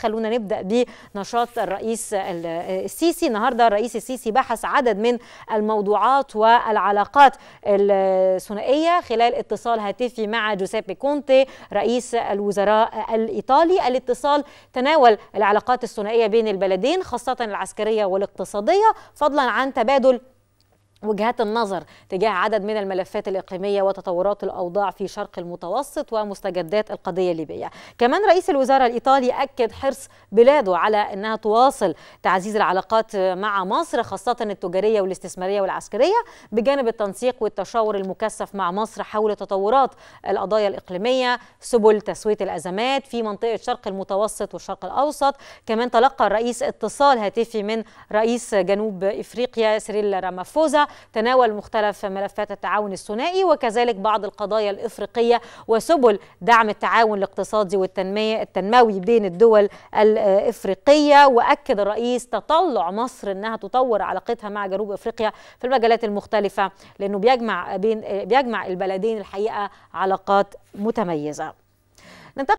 خلونا نبدأ بنشاط الرئيس السيسي. النهارده الرئيس السيسي بحث عدد من الموضوعات والعلاقات الثنائية خلال اتصال هاتفي مع جوزيبي كونتي رئيس الوزراء الإيطالي. الاتصال تناول العلاقات الثنائية بين البلدين خاصة العسكرية والاقتصادية فضلا عن تبادل وجهات النظر تجاه عدد من الملفات الإقليمية وتطورات الأوضاع في شرق المتوسط ومستجدات القضية الليبية. كمان رئيس الوزراء الإيطالي أكد حرص بلاده على أنها تواصل تعزيز العلاقات مع مصر خاصة التجارية والاستثمارية والعسكرية بجانب التنسيق والتشاور المكثف مع مصر حول تطورات القضايا الإقليمية سبل تسوية الأزمات في منطقة شرق المتوسط والشرق الأوسط. كمان تلقى الرئيس اتصال هاتفي من رئيس جنوب إفريقيا سيريل رامافوزا تناول مختلف ملفات التعاون الثنائي وكذلك بعض القضايا الإفريقية وسبل دعم التعاون الاقتصادي والتنمية التنموي بين الدول الإفريقية. وأكد الرئيس تطلع مصر أنها تطور علاقتها مع جنوب إفريقيا في المجالات المختلفة لأنه بيجمع بين بيجمع البلدين الحقيقة علاقات متميزة.